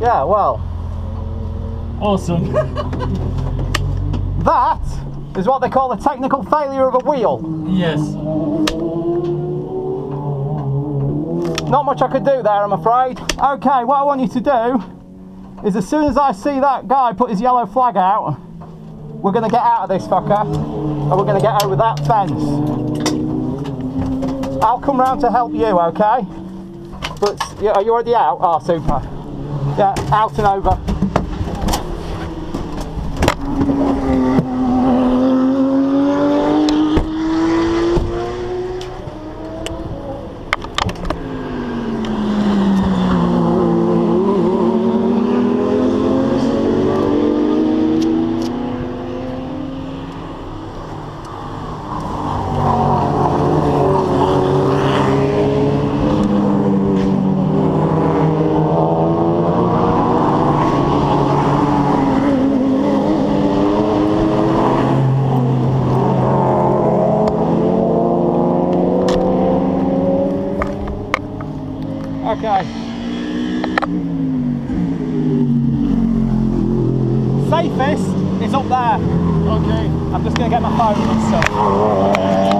well, Awesome. that is what they call a technical failure of a wheel. yes. Not much I could do there, I'm afraid. Okay, what I want you to do is as soon as I see that guy put his yellow flag out, we're going to get out of this fucker and we're going to get over that fence. I'll come round to help you, okay? But are you already out? Oh, super. Yeah, out and over. Okay. Safest is up there. Okay. I'm just going to get my phone and stuff.